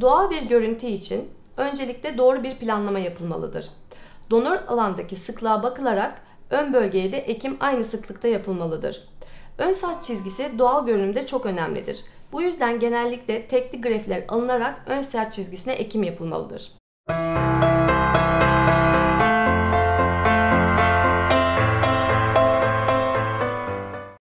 Doğal bir görüntü için öncelikle doğru bir planlama yapılmalıdır. Donör alandaki sıklığa bakılarak ön bölgeye de ekim aynı sıklıkta yapılmalıdır. Ön saç çizgisi doğal görünümde çok önemlidir. Bu yüzden genellikle tekli grefler alınarak ön saç çizgisine ekim yapılmalıdır.